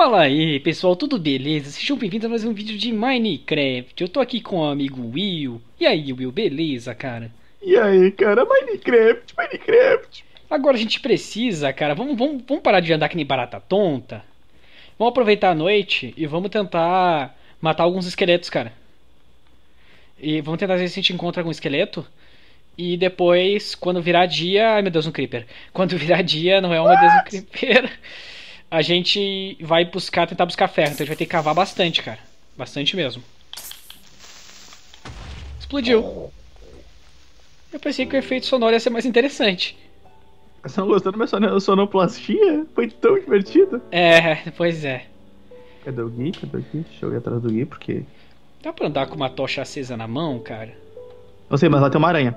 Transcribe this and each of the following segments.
Fala aí, pessoal, tudo beleza? Sejam bem-vindos a mais um vídeo de Minecraft. Eu tô aqui com o amigo Will. E aí, Will, beleza, cara? E aí, cara, Minecraft, Minecraft. Agora a gente precisa, cara, vamos, vamos, vamos parar de andar que nem barata tonta. Vamos aproveitar a noite e vamos tentar matar alguns esqueletos, cara. E vamos tentar ver se a gente encontra algum esqueleto. E depois, quando virar dia. Ai meu Deus, um creeper. Quando virar dia, não é um meu Deus, um creeper. A gente vai buscar, tentar buscar ferro. Então a gente vai ter que cavar bastante, cara. Bastante mesmo. Explodiu. Eu pensei que o efeito sonoro ia ser mais interessante. Você não gostou da minha sono- sonoplastia? Foi tão divertido. É, pois é. Cadê o Gui? Cadê o Gui? Deixa eu ir atrás do Gui, porque. Dá pra andar com uma tocha acesa na mão, cara? Não sei, mas lá tem uma aranha.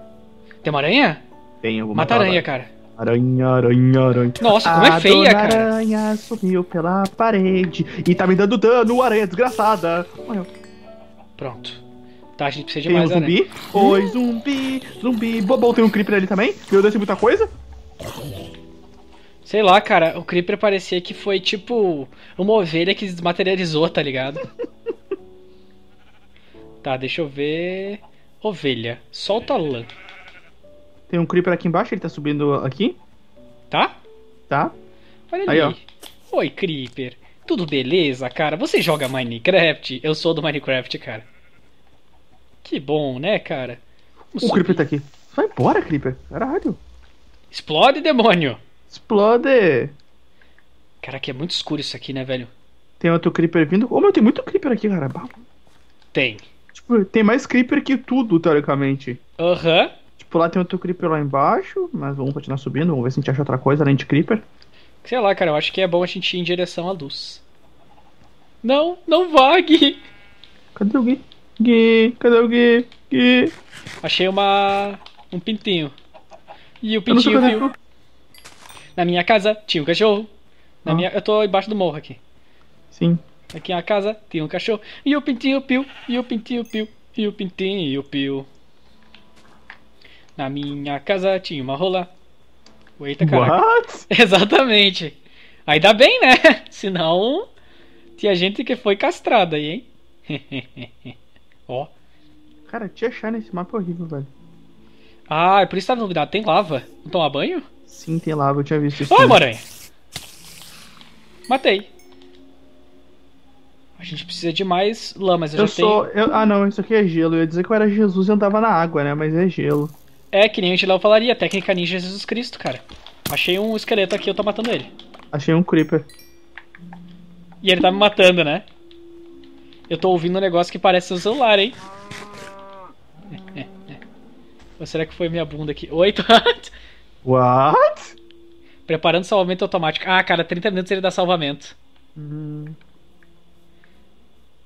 Tem uma aranha? Tem, eu vou Mata aranha, ela. cara. Aranha, aranha, aranha. Nossa, como é A feia, dona cara. aranha sumiu pela parede e tá me dando dano, aranha desgraçada. Morreu. Pronto. Tá, a gente precisa de Tem um mais aranha. zumbi? Oi, zumbi, zumbi. Bobão, tem um creeper ali também? Meu Deus, tem muita coisa? Sei lá, cara, o Creeper parecia que foi tipo uma ovelha que desmaterializou, tá ligado? tá, deixa eu ver. Ovelha, solta a lã, Tem um creeper aqui embaixo, ele tá subindo aqui, tá? tá? Olha Aí, ali. Oi, Creeper. Tudo beleza, cara? Você joga Minecraft? Eu sou do Minecraft, cara. Que bom, né, cara? Vamos O subir. creeper tá aqui. Vai embora, creeper. Caralho. Explode, demônio! Explode. Cara, que é muito escuro isso aqui, né, velho? Tem outro creeper vindo. Ô, meu, tem muito creeper aqui, cara. Tem. Tipo, tem mais creeper que tudo, teoricamente. Aham. Tipo, lá tem outro creeper lá embaixo, mas vamos continuar subindo, vamos ver se a gente acha outra coisa além de creeper. Sei lá, cara, eu acho que é bom a gente ir em direção à luz. Não, não vá, Gui! Cadê o Gui? Gui, cadê o Gui? Gui. Achei uma. um pintinho. E o pintinho cadê viu. Na minha casa tinha um cachorro. Na Ah. minha. Eu tô embaixo do morro aqui. Sim. Aqui na casa tinha um cachorro. E o pintinho piu. E o pintinho piu. E o pintinho piu. Na minha casa tinha uma rola. Eita. What? Exatamente. Ainda bem, né? Senão. Tinha gente que foi castrada aí, hein? Ó. Cara, te achar nesse mapa é horrível, velho. Ah, é por isso que tava duvidado. Tem lava. Não tomar banho? Sim, tem lava, eu tinha visto isso. Uma aranha. Matei. A gente precisa de mais lã, mas eu, Eu já tenho. sou. eu- Ah, não, isso aqui é gelo. Eu ia dizer que eu era Jesus e andava na água, né? Mas é gelo. É, que nem o Gilau falaria, técnica ninja Jesus Cristo, cara. Achei um esqueleto aqui, eu tô matando ele. Achei um creeper. E ele tá me matando, né? Eu tô ouvindo um negócio que parece seu celular, hein? Ou será que foi minha bunda aqui? Oi, Todd. What? Preparando salvamento automático. Ah, cara, 30 minutos ele dá salvamento. Hum,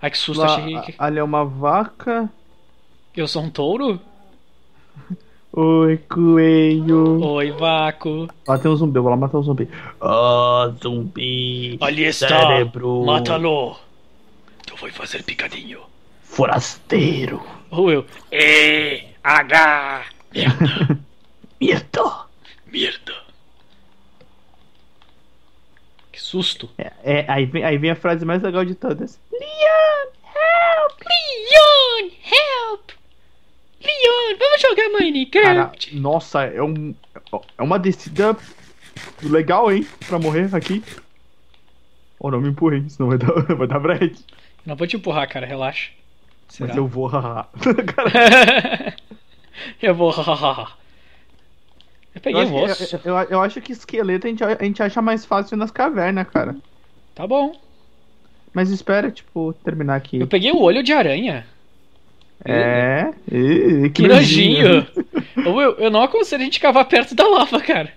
Ai, que susto, lá, achei que... ali é uma vaca. Eu sou um touro? Oi, coelho. Oi, vácuo. Lá tem um zumbi, eu vou lá matar o zumbi. Ah, zumbi. Ali está. Cérebro. Mata-lo. Tu vai fazer picadinho. Forasteiro. Ou eu. E, H. Merda. Mirto. Merda. Que susto. É, é, aí, vem, aí vem a frase mais legal de todas. Leon, help! Leon, help! Leon, vamos jogar Cara, Minecraft. nossa, é, um, é uma descida legal, hein? Pra morrer aqui. Ou não me empurrem, senão vai dar, vai dar break. Não vou te empurrar, cara, relaxa. Será? Mas eu vou, haha. Cara, eu vou. eu eu, peguei um que, osso. eu, eu- eu acho que esqueleto a gente, a gente acha mais fácil nas cavernas, cara. Tá bom. Mas espera, tipo, terminar aqui. Eu peguei o olho de aranha. É. Que nojinho. Will, eu não aconselho a gente cavar perto da lava, cara.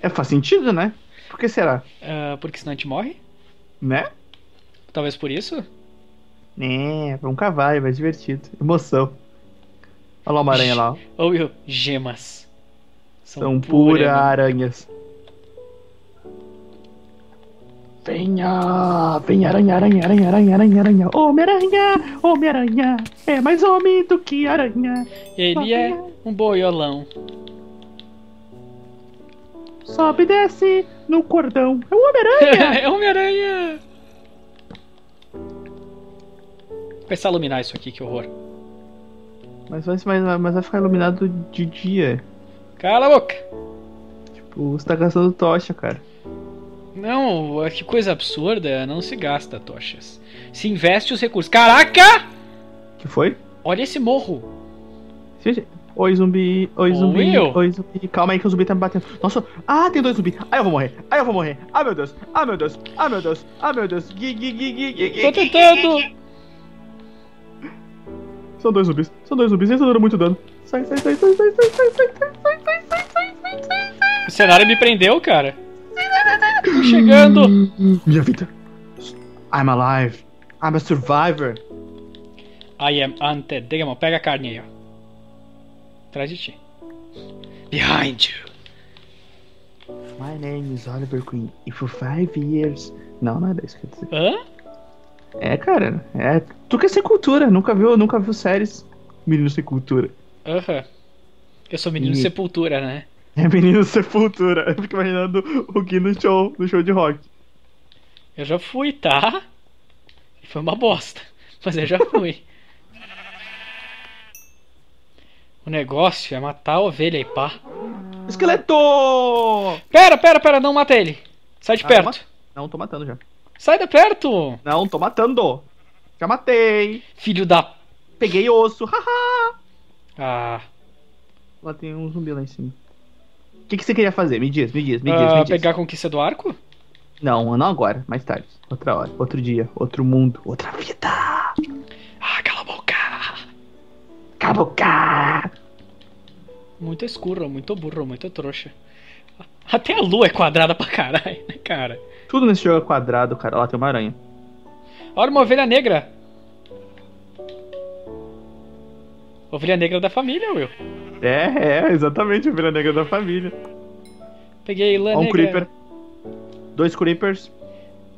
É, faz sentido, né? Por que será? Ah, porque senão a gente morre? Né? Talvez por isso? É, vamos cavar, é mais divertido. Emoção. Olha lá uma aranha lá. Ô, Will, gemas. São pura pura- aranhas. Venha, venha aranha, aranha, aranha, aranha, aranha, aranha. Homem-aranha, homem-aranha, é mais homem do que aranha. Ele é um boiolão. Sobe e desce no cordão. É o Homem-Aranha. é Homem-Aranha! começar a iluminar isso aqui, que horror. Mas vai, mas, mas vai ficar iluminado de dia. Cala a boca! Tipo, você tá gastando tocha, cara. Não, que coisa absurda, não se gasta tochas. Se investe os recursos. Caraca! que foi? Olha esse morro. Gente, Oi, zumbi. Oi, zumbi. Oi, zumbi. Calma aí que o zumbi tá me batendo. Nossa. Ah, tem dois zumbis. Ai, eu vou morrer. Ai, eu vou morrer. Ai, meu Deus. Ai, meu Deus. Ai, meu Deus. Ai, meu Deus. Gui, gui, gui, gui, gui, Tô tentando! São dois zumbis. São dois zumbis. Eles estão dando muito dano. Sai, sai, sai, sai, sai, sai, sai, sai, sai, sai, sai, sai, sai, sai, sai. O cenário me prendeu, cara. Tô chegando! Minha vida. I'm alive. I'm a survivor. I am. Digamos, pega a carne aí, ó. Atrás de ti. Behind you. My name is Oliver Queen. E for five years. Não, não é isso que eu dizer. Hã? É, cara. É. Tu quer ser cultura. Nunca viu, nunca viu séries. Menino sem cultura. Aham. Eu sou menino E- sepultura, né? É menino sepultura. Eu fico imaginando o Gui no show, no show de rock. Eu já fui, tá? Foi uma bosta. Mas eu já fui. O negócio é matar a ovelha e pá. Esqueleto! Pera, pera, pera, não mata ele. Sai de Ah, perto. Não, tô matando já. Sai de perto! Não, tô matando. Já matei. Filho da. Peguei osso. Haha. Ah. Lá tem um zumbi lá em cima. O que, que você queria fazer? Me diz, me diz, me diz, ah, me diz. pegar a conquista do arco? Não, não agora. Mais tarde. Outra hora. Outro dia. Outro mundo. Outra vida. Ah, cala a boca! Cala a boca. Muito escuro, muito burro, muito trouxa. Até a lua é quadrada pra caralho, né, cara? Tudo nesse jogo é quadrado, cara. Lá tem uma aranha. Olha uma ovelha negra. Ovelha negra da família, Will. É, é, exatamente. A ovelha negra da família. Peguei lã um negra. creeper. Dois creepers.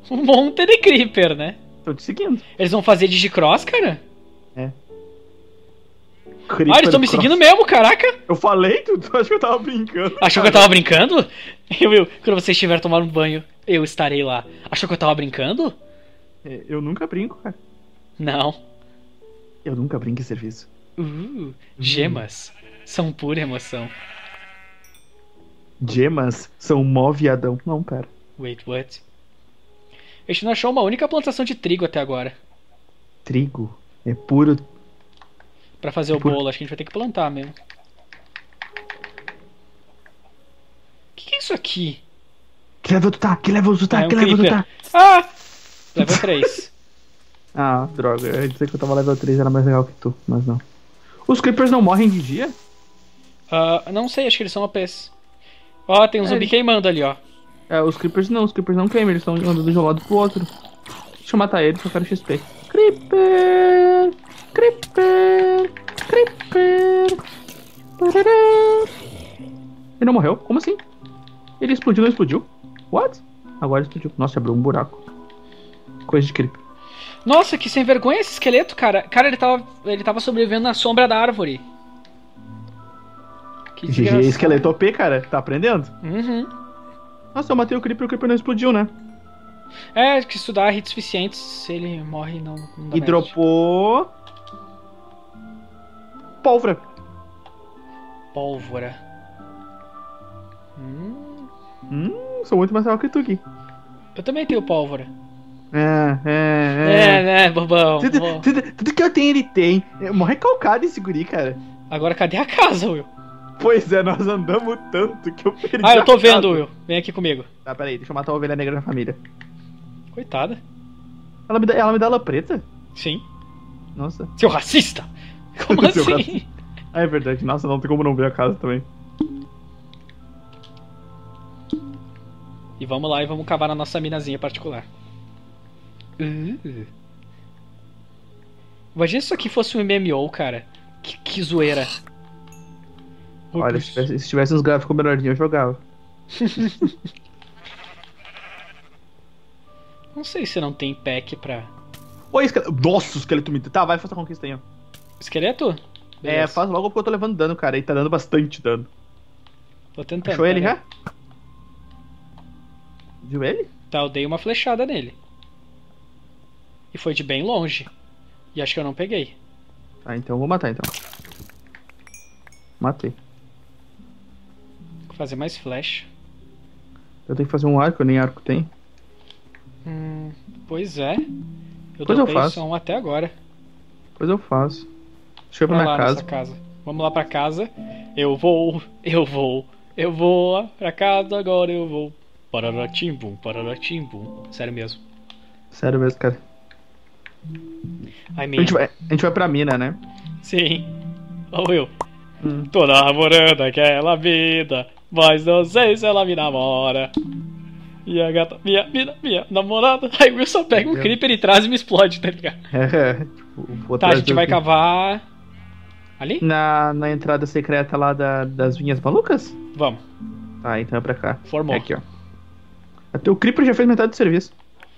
Um monte de creeper, né? Tô te seguindo. Eles vão fazer digicross, cara? Creeper ah, eles estão me cross. seguindo mesmo, caraca! Eu falei? Tu, tu acha que eu tava brincando? Achou que eu tava brincando? Eu, Will, quando você estiver tomando um banho, eu estarei lá. Achou que eu tava brincando? É, Eu nunca brinco, cara. Não. Eu nunca brinco em serviço. Uh, gemas. São pura emoção. Gemas são mó viadão. Não, pera. Wait, what? A gente não achou uma única plantação de trigo até agora. Trigo é puro. Pra fazer o Por- bolo, acho que a gente vai ter que plantar mesmo. O que, que é isso aqui? Que level tu tá? Que level tu tá? Ah, é um que level tu tá? Ah! Level 3. Ah, droga. Eu ia dizer que eu tava level 3 era mais legal que tu, mas não. Os creepers não morrem de dia? Ah, não sei, acho que eles são OPs. Ó, tem um É, zumbi eles- queimando ali, ó. É, os creepers não, os creepers não queimam, eles estão andando de um lado pro outro. Deixa eu matar eles, eu quero XP. Creeper! Creeper! Creeper! Parará. Ele não morreu? Como assim? Ele explodiu, não explodiu? What? Agora explodiu. Nossa, abriu um buraco. Coisa de creeper. Nossa, que sem vergonha esse esqueleto, cara. Cara, ele tava, ele tava sobrevivendo na sombra da árvore. Que GG esqueleto OP, cara. Tá aprendendo? Uhum. Nossa, eu matei o creeper e o creeper não explodiu, né? É, que dá hits suficientes, se ele morre, não, não dá E dropou. Pólvora. Pólvora. Hum, Hum, sou muito mais legal que tu aqui. eu também tenho pólvora. É, é, É, é. né, bobão. Tudo, tudo, tudo que eu tenho, ele tem. É mó recalcado esse guri, cara. Agora cadê a casa, Will? Pois é, nós andamos tanto que eu perdi Ah, eu tô a casa. vendo, Will. Vem aqui comigo. Tá, peraí, deixa eu matar a ovelha negra da família. Coitada. Ela me dá, ela me dá ela preta? Sim. Nossa. Seu racista! Como Seu assim? racista. Ah, é verdade. Nossa, não tem como não ver a casa também. E vamos lá e vamos cavar na nossa minazinha particular. Uh. Imagina se isso aqui fosse um MMO, cara. Que, que zoeira. Olha, se tivesse, se tivesse uns gráficos melhorzinhos, eu jogava. Não sei se não tem pack pra. Oi, esqueleto. Nossa, o esqueleto me. Tá, vai fazer a conquista aí, ó. Esqueleto? É, Beleza. faz logo porque eu tô levando dano, cara. E tá dando bastante dano. Tô tentando. Achou ele pera já? Viu ele? Tá, eu dei uma flechada nele. E foi de bem longe. E acho que eu não peguei. Tá, então eu vou matar então. Matei. Fazer mais flash. Eu tenho que fazer um arco, nem arco tem. Hum, pois é. Eu Pois eu faço. um até agora. Pois eu faço. Deixa eu ir pra minha lá casa. casa. Vamos lá pra casa. Eu vou, eu vou, eu vou pra casa agora eu vou. Pararatimbum, pararatimbum. Sério mesmo. Sério mesmo, cara. I A mean, gente, vai, a gente vai pra mina, né? sim. Ou eu. Hum. Tô namorando aquela vida, mas não sei se ela me namora. E a gata, minha, minha, minha namorada. Aí o Wilson pega um creeper e traz e me explode, tá ligado? É, tipo, Tá, a gente vai aqui. cavar. Ali? Na, na entrada secreta lá da, das vinhas malucas? Vamos. Tá, então é pra cá. Formou. É aqui, ó. Até o Creeper já fez metade do serviço.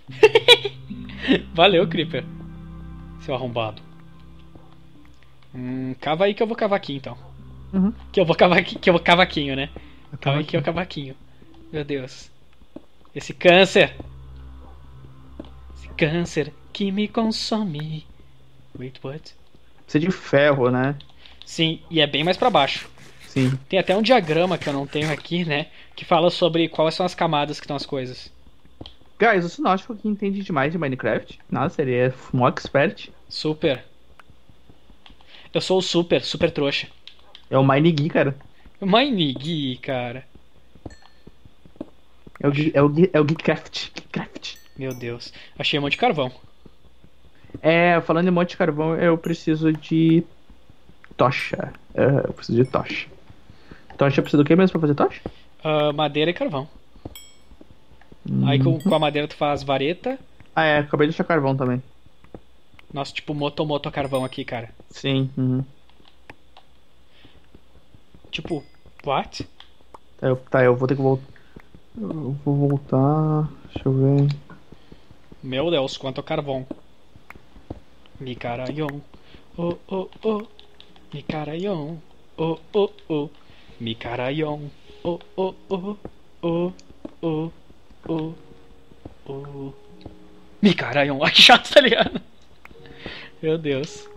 Valeu, Creeper. Seu arrombado. Hum, cava aí que eu vou cavaquinho então. Uhum. Que eu vou cavaquinho, que eu vou cavaquinho, né? Cava aí tava que eu cavaquinho. Meu Deus. Esse câncer. Esse câncer que me consome. Wait, what? Precisa de ferro, né? Sim, e é bem mais pra baixo. Sim. Tem até um diagrama que eu não tenho aqui, né? Que fala sobre quais são as camadas que estão as coisas. Guys, o sinótico que entende demais de Minecraft. Nossa, ele é mó expert. Super. Eu sou o super, super trouxa. É o Minegui, cara. Minigui, cara. É o, Gui- é o, Gui- é o Geekcraft. Geekcraft. Meu Deus. Achei um monte de carvão. É, falando em monte de carvão, eu preciso de tocha. É, eu preciso de tocha. Tocha precisa do que mesmo pra fazer tocha? Ah, madeira e carvão. Aí com, com a madeira tu faz vareta. Ah, é, acabei de achar carvão também. Nossa, tipo moto-moto carvão aqui, cara. Sim. Uhum. Tipo, what? Tá, eu, tá, eu vou ter que voltar. Eu vou voltar. Deixa eu ver. Meu Deus, quanto carvão. Mi caraion. Oh, oh, oh. Mi caraion. Oh, oh, oh. Mi caraion. Oh, oh, oh. Oh, oh, oh. Oh. Mi caraion. Ai, que chato, tá ligado? Meu Deus.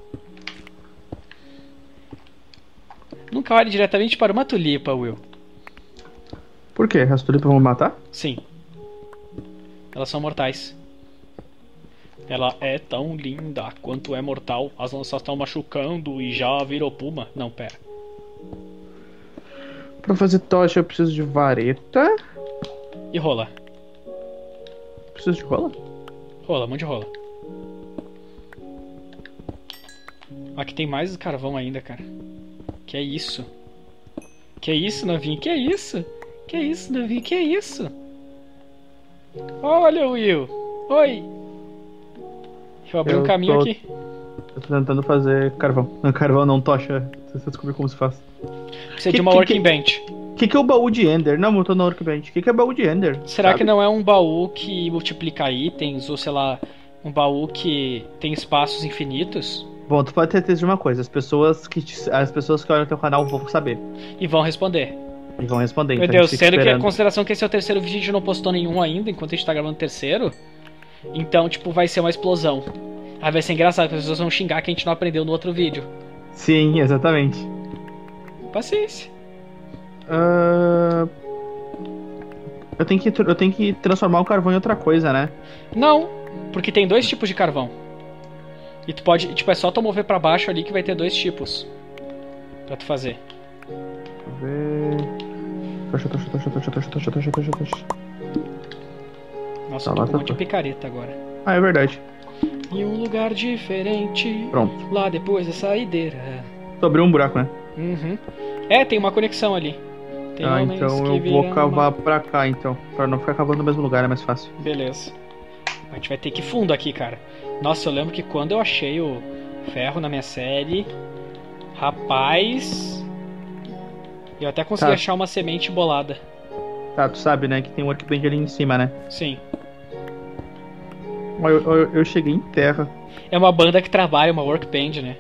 Nunca olhe diretamente para uma tulipa, Will. Por quê? As tulipas vão me matar? Sim. Elas são mortais. Ela é tão linda quanto é mortal. As lanças estão machucando e já virou puma. Não, pera. Pra fazer tocha eu preciso de vareta. E rola. Preciso de rola? Rola, monte de rola. Aqui tem mais carvão ainda, cara. Que é isso? Que é isso, novinho? Que é isso? Que é isso, novinho? Que é isso? Olha, Will. Oi. Deixa eu abrir um Eu caminho tô- aqui. Eu tô tentando fazer carvão. Não, carvão não, tocha. Você descobrir como se faz. Precisa Que- de uma que- working que- bench. O que, que é o baú de Ender? Não, eu tô no Workbench. O que, que é baú de Ender? Será Sabe? que não é um baú que multiplica itens, ou sei lá, um baú que tem espaços infinitos? Bom, tu pode ter certeza de uma coisa. As pessoas que te- as pessoas que olham teu canal vão saber. E vão responder. E vão responder. Meu então a Deus, sendo que a esperando. consideração que esse é o terceiro vídeo, a gente não postou nenhum ainda, enquanto a gente tá gravando o terceiro. Então, tipo, vai ser uma explosão. Aí vai ser engraçado, as pessoas vão xingar que a gente não aprendeu no outro vídeo. Sim, exatamente. Paciência. Ah, Eu tenho, que, eu tenho que transformar o carvão em outra coisa, né? Não, porque tem dois tipos de carvão. E tu pode, tipo, é só tu mover pra baixo ali que vai ter dois tipos. Pra tu fazer. Deixa eu ver. Tocha, tocha, tocha, tocha, tocha, tocha, tocha, tocha, tocha. Nossa, Tá eu tô com tá um monte de picareta agora. Ah, é verdade. Em um lugar diferente. Pronto. Lá depois da saideira. Tu abriu um buraco, né? Uhum. É, tem uma conexão ali. Tem ah, então eu vou cavar uma- pra cá, então. Pra não ficar cavando no mesmo lugar, é mais fácil. Beleza. A gente vai ter que ir fundo aqui, cara. Nossa, eu lembro que quando eu achei o ferro na minha série. Rapaz. Eu até consegui Tá. achar uma semente bolada. Tá, tu sabe, né? Que tem um workbench ali em cima, né? Sim. Eu, eu, eu cheguei em terra. É uma banda que trabalha, uma workband, né?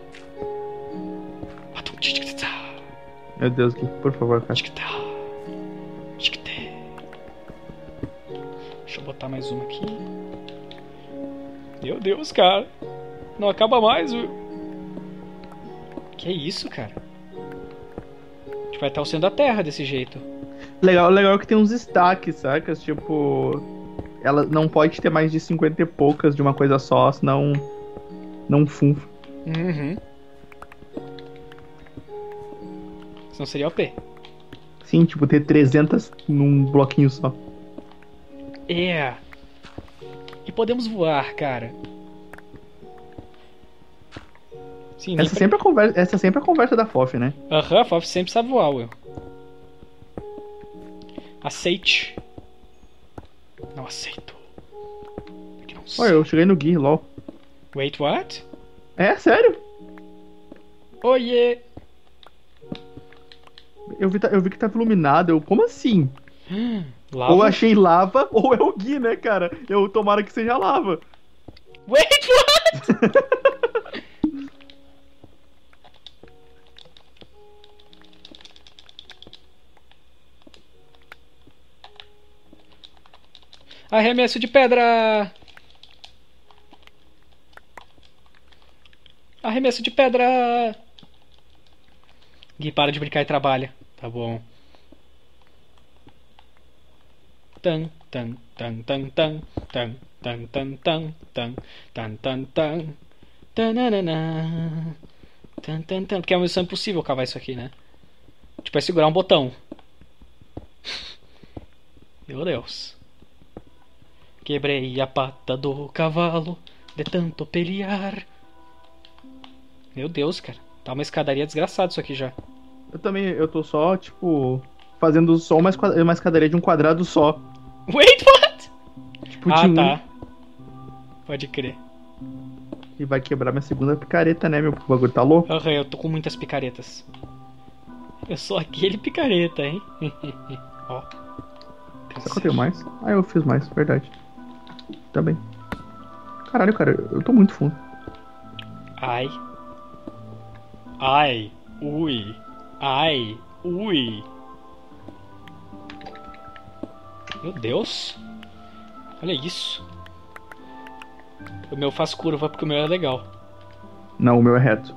Meu Deus, que, por favor, cara. Deixa eu botar mais uma aqui. Meu Deus, cara. Não acaba mais, viu? Que isso, cara? A gente vai estar sendo a terra desse jeito. Legal, legal que tem uns destaques, sacas? Tipo, ela não pode ter mais de 50 e poucas de uma coisa só, senão não funfa. Uhum. Senão seria OP. Sim, tipo, ter 300 num bloquinho só. É. E podemos voar, cara. Sim, Essa, sempre é a conversa, essa sempre é a conversa da FOF, né? Aham, a FOF sempre sabe voar, Will. Aceite. Não aceito. Não sei. Olha, eu cheguei no Gui, lol. Wait, what? É, sério? Oiê! Eu vi, eu vi que tava iluminado. Eu, como assim? Lava? Ou achei lava, ou é o Gui, né, cara? Eu tomara que seja lava. Wait, what? Arremesso de pedra! Arremesso de pedra! Gui, para de brincar e trabalha. Tá bom. Tan, tan, tan, tan, tan, tan, tan, tan, tan, tan, tan, tan, tan, tan, tan, tan. Porque é uma missão impossível cavar isso aqui, né? Tipo, é segurar um botão. Meu Deus. Quebrei a pata do cavalo de tanto pelear. Meu Deus, cara. Tá uma escadaria desgraçada isso aqui já. Eu também, eu tô só, tipo, fazendo só uma escadaria de um quadrado só. Wait, what? Tipo, Ah, de um, tá. Pode crer. E vai quebrar minha segunda picareta, né, meu? O bagulho tá louco. Aham, eu tô com muitas picaretas. Eu sou aquele picareta, hein? Ó. Será que eu tenho mais? Ah, eu fiz mais, verdade. Tá bem. Caralho, cara, eu tô muito fundo. Ai. Ai. Ui. Ai. Ui. Meu Deus. Olha isso. O meu faz curva porque o meu é legal. Não, o meu é reto.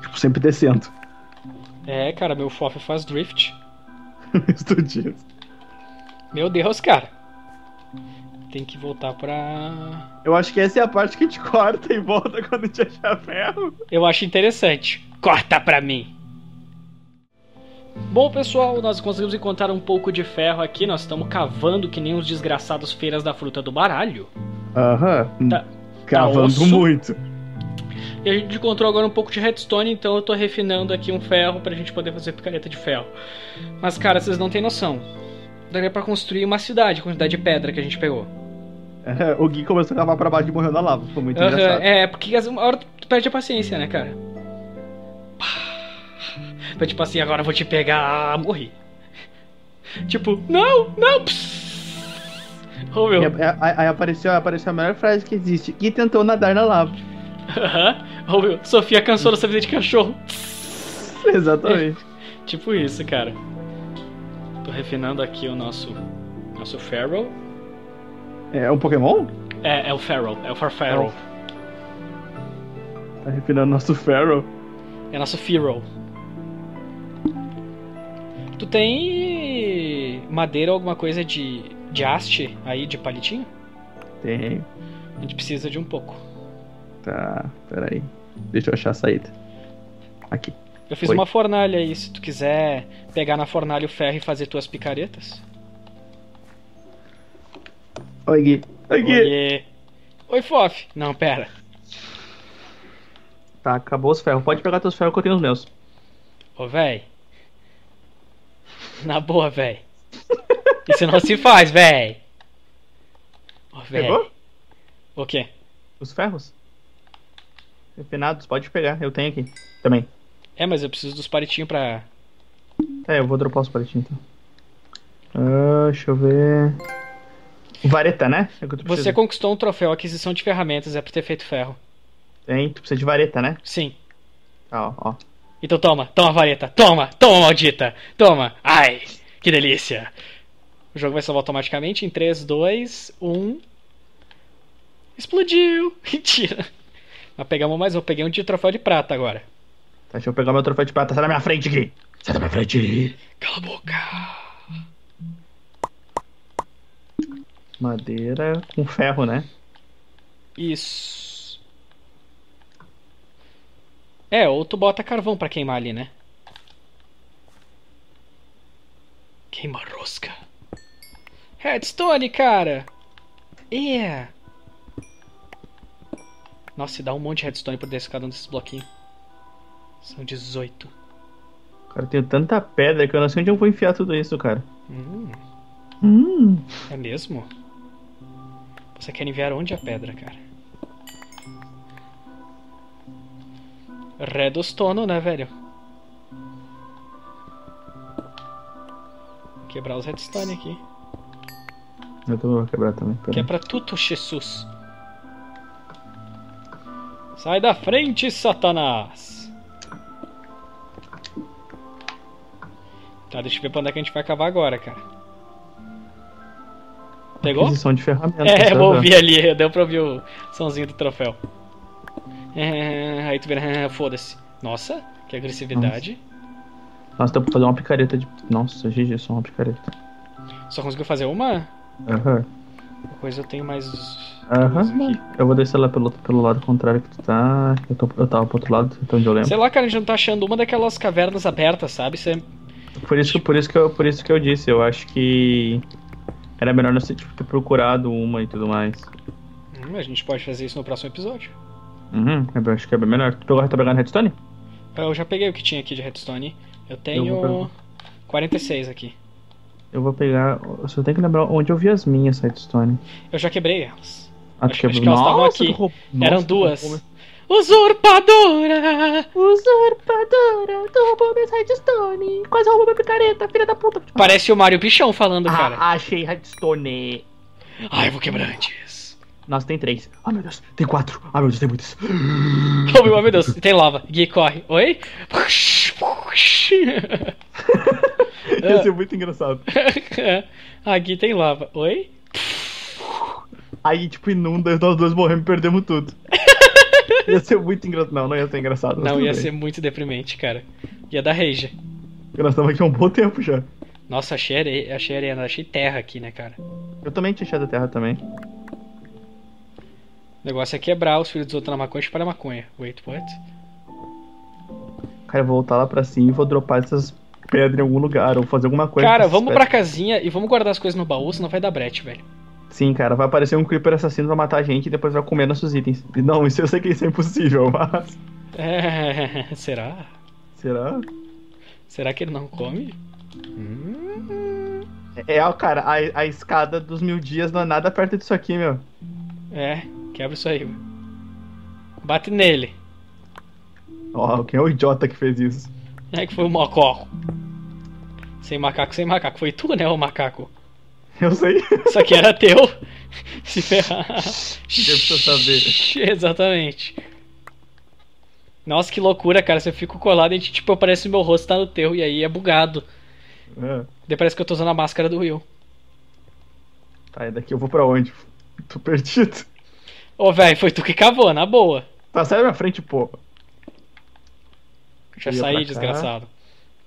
Tipo, sempre descendo. É, cara, meu FOF faz drift. Estou dias. Meu Deus, cara. Tem que voltar pra. Eu acho que essa é a parte que a gente corta e volta quando a gente achar ferro. Eu acho interessante. Corta pra mim. Bom, pessoal, nós conseguimos encontrar um pouco de ferro aqui. Nós estamos cavando que nem os desgraçados feiras da fruta do baralho. Aham. Tá- Cavando osso. muito. E a gente encontrou agora um pouco de redstone, então eu tô refinando aqui um ferro pra gente poder fazer picareta de ferro. Mas, cara, vocês não têm noção. Daria pra construir uma cidade, a quantidade de pedra que a gente pegou. É, o Gui começou a cavar pra baixo e morreu na lava. Foi muito Aham, engraçado. é, porque às- uma hora tu perde a paciência, né, cara? Foi tipo assim, agora eu vou te pegar. Morri. Tipo, não, não! pss. Oh, meu. E Aí apareceu, apareceu a melhor frase que existe. Gui tentou nadar na lava. Aham. Oh, meu. Sofia cansou dessa vida de cachorro. Exatamente. Tipo isso, cara. Tô refinando aqui o nosso. Nosso Pharaoh. É um Pokémon? É, é o Pharaoh, é o Farpharaoh. Tá refinando nosso Pharaoh. É nosso Pharaoh. Tu tem madeira ou alguma coisa de, de haste aí, de palitinho? Tem. A gente precisa de um pouco. Tá, peraí. Deixa eu achar a saída. Aqui. Eu fiz Oi. uma fornalha aí, se tu quiser pegar na fornalha o ferro e fazer tuas picaretas. Oi, Gui. Oi, Gui. Oiê. Oi, Fof. Não, pera. Tá, acabou os ferros. Pode pegar teus ferros que eu tenho os meus. Ô, véi. Na boa, véi. Isso não se faz, véi. Pegou? O quê? Os ferros? Refinados, pode pegar. Eu tenho aqui. Também. É, mas eu preciso dos palitinhos pra... É, eu vou dropar os palitinhos então. Ah, deixa eu ver. Vareta, né? É Você conquistou um troféu aquisição de ferramentas, é por ter feito ferro. Tem, tu precisa de vareta, né? Sim. Tá, ó, ó. Então toma, toma vareta, toma, toma maldita, toma. Ai, que delícia. O jogo vai salvar automaticamente em 3, 2, 1. Explodiu! Mentira. Mas pegamos mais um. Peguei um de troféu de prata agora. Tá, deixa eu pegar meu troféu de prata. Sai da minha frente aqui. Sai da minha frente. Cala a boca. Madeira com ferro, né? Isso. É, ou tu bota carvão pra queimar ali, né? Queima rosca. Redstone, cara! Yeah! Nossa, e dá um monte de redstone por desse cada um desses bloquinhos. São 18. Cara, eu tenho tanta pedra que eu não sei onde eu vou enfiar tudo isso, cara. Hum, Hum. é mesmo? Você quer enviar onde a pedra, cara? Redstone, né, velho? Quebrar os redstone aqui. Eu tô vou quebrar também. Pera. Quebra tudo, Jesus. Sai da frente, Satanás. Tá, deixa eu ver pra onde é que a gente vai cavar agora, cara. Pegou? Aquisição de ferramentas. É, sabe? vou ouvir ali, deu pra ouvir o somzinho do troféu. É, aí tu vira, foda-se. Nossa, que agressividade. Nossa, dá pra fazer uma picareta de. Nossa, GG, só uma picareta. Só conseguiu fazer uma? Aham. Depois eu tenho mais. Aham. aqui. Eu vou descer lá pelo, pelo lado contrário que tu tá. Eu, tô, eu tava pro outro lado, onde eu lembro. Sei lá, cara, a gente não tá achando uma daquelas cavernas abertas, sabe? Você Por isso, que- por, isso que eu, por isso que eu disse, eu acho que. Era melhor nós tipo, ter procurado uma e tudo mais. Hum, a gente pode fazer isso no próximo episódio. Uhum, eu acho que é bem melhor. Tu pegou, tá pegando redstone? Eu já peguei o que tinha aqui de redstone. Eu Eu tenho pegar. 46 aqui. Eu vou pegar. Eu só tenho que lembrar onde eu vi as minhas redstone. Eu já quebrei elas. Ah, tu Acho- quebrou- acho que elas estavam aqui. Eram Nossa, tu duas. Usurpadora! Usurpadora, tu roubou minhas redstone. Quase roubou minha picareta, filha da puta. Parece o Mario Bichão falando, cara. Ah, achei redstone. Ai, eu vou quebrar antes. Nossa, tem três. Ah, meu Deus, tem quatro. Ah, meu Deus, tem muitas. Oh, meu meu Deus, tem lava. Gui, corre. Oi? Ia ser muito engraçado. Aqui tem lava. Oi? Aí, tipo, inunda, nós dois morremos e perdemos tudo. ia ser muito engraçado. Não, não ia ser engraçado. Não, ia bem. ser muito deprimente, cara. Ia dar rage. Porque nós estamos aqui há um bom tempo já. Nossa, achei areia, achei areia, não, achei terra aqui, né, cara? Eu também tinha achado terra também. O negócio é quebrar os filhos dos outros na maconha e espalhar maconha. Wait, what? Cara, eu vou voltar lá pra cima e vou dropar essas pedras em algum lugar, ou fazer alguma coisa. Cara, vamos pra casinha e vamos guardar as coisas no baú, senão vai dar brete, velho. Sim, cara, vai aparecer um creeper assassino, vai matar a gente e depois vai comer nossos itens. Não, isso eu sei que isso é impossível, mas. É, será? Será? Será que ele não come? Hum, É, ó, cara, a, a escada dos mil dias não é nada perto disso aqui, meu. é, quebra isso aí. Bate nele. Ó, quem é o idiota que fez isso? É que foi o macaco. Sem macaco, sem macaco. Foi tu, né, o macaco? Eu sei. Isso aqui era teu. Se ferrar. precisa saber. Exatamente. Nossa, que loucura, cara. Se eu fico colado e tipo, aparece o meu rosto tá no teu e aí é bugado. É. Daí parece que eu tô usando a máscara do Will. Tá, e daqui eu vou pra onde? Tô perdido. Ô, velho, foi tu que cavou, na boa. Tá, sai da minha frente, pô. Já Eu cá. desgraçado.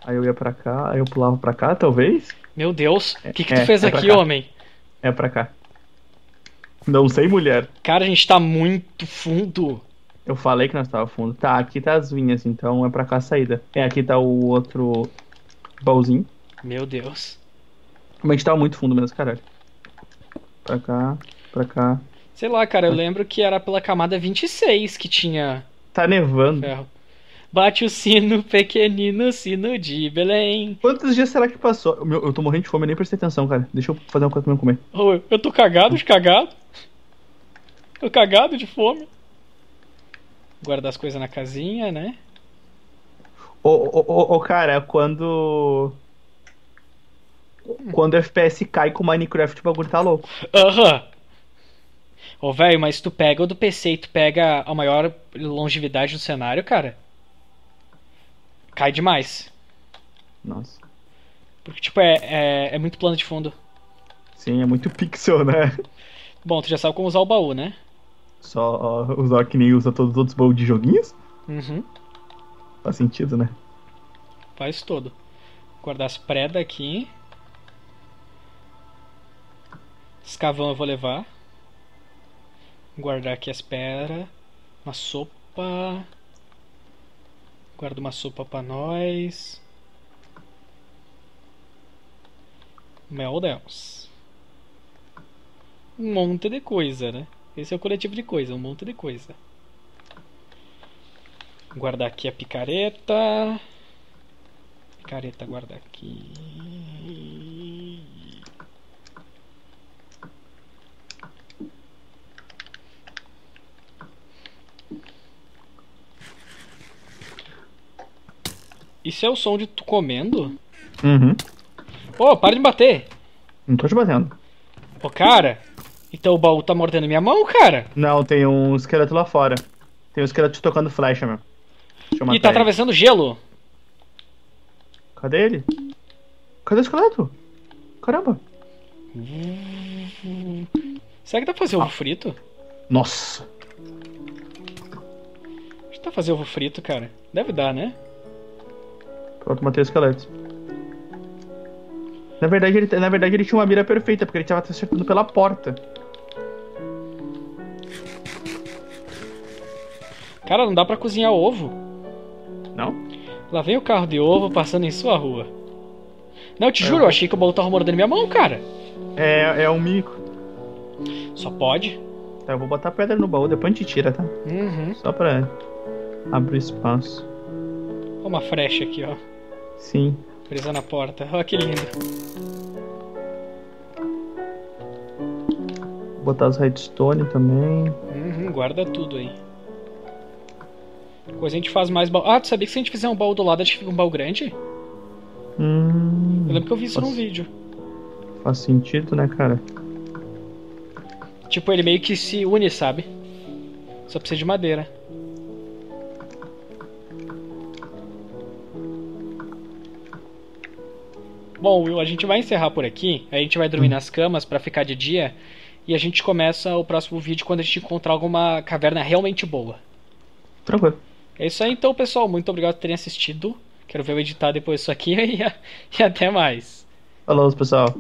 Aí eu ia pra cá, aí eu pulava pra cá, talvez? Meu Deus, o que, que É, tu fez é aqui, homem? É pra cá. Não sei, mulher. Cara, a gente tá muito fundo. Eu falei que nós tava fundo. Tá, aqui tá as vinhas, então é pra cá a saída. É, aqui tá o outro baúzinho. Meu Deus. Mas a gente tava muito fundo mesmo, caralho. Pra cá, pra cá. Sei lá, cara, eu lembro que era pela camada 26 que tinha Tá nevando. ferro. Bate o sino, pequenino sino de Belém. Quantos dias será que passou? Meu, eu tô morrendo de fome, eu nem prestei atenção, cara. Deixa eu fazer uma coisa pra eu comer. Eu tô cagado de cagado. Tô cagado de fome. Guardar as coisas na casinha, né? Ô, ô, ô, ô, cara, quando. Quando o FPS cai com Minecraft, o bagulho tá louco. Aham. Ô, velho, mas tu pega o do PC e tu pega a maior longevidade do cenário, cara. Cai demais. Nossa. Porque, tipo, é, é, é muito plano de fundo. Sim, é muito pixel, né? Bom, tu já sabe como usar o baú, né? Só usar que nem usa todos os outros baús de joguinhos? Uhum. Faz sentido, né? Faz todo. Guardar as predas aqui. Escavão eu vou levar. Guardar aqui as pedras. Uma sopa. Guarda uma sopa pra nós. Meu Deus. Um monte de coisa, né? Esse é o coletivo de coisa, um monte de coisa. Guardar aqui a picareta. Picareta guarda aqui. Isso é o som de tu comendo? Uhum. Ô, para de bater! Não tô te batendo. Ô, cara! Então o baú tá mordendo minha mão, cara? Não, tem um esqueleto lá fora. Tem um esqueleto tocando flecha, meu. Deixa eu E matar tá ele. atravessando gelo. Cadê ele? Cadê o esqueleto? Caramba. Será que dá pra fazer ovo frito? Nossa. Acho que dá pra fazer ovo frito, cara. Deve dar, né? Pronto, matei o esqueleto. Na verdade, ele, na verdade, ele tinha uma mira perfeita, porque ele tava acertando pela porta. Cara, não dá pra cozinhar ovo. Não? Lá vem o carro de ovo passando em sua rua. Não, eu te juro, eu achei que o baú tava mordendo minha mão, cara. É, é um mico. Só pode. Tá, eu vou botar pedra no baú, depois a gente tira, tá? Uhum. Só pra abrir espaço. Uma frecha aqui, ó. Sim. Presa na porta. Ó que lindo. Vou botar as redstone também. Uhum, guarda tudo aí. Depois a gente faz mais baú. Ah, tu sabia que se a gente fizer um baú do lado, a gente fica um baú grande? Hum. Eu lembro que eu vi isso num faz- vídeo. Faz sentido, né, cara? Tipo, ele meio que se une, sabe? Só precisa de madeira. Bom, Will, a gente vai encerrar por aqui. A gente vai dormir nas camas pra ficar de dia. E a gente começa o próximo vídeo quando a gente encontrar alguma caverna realmente boa. Tranquilo. É isso aí então, pessoal. Muito obrigado por terem assistido. Quero ver eu editar depois isso aqui e, e até mais. Falou, pessoal.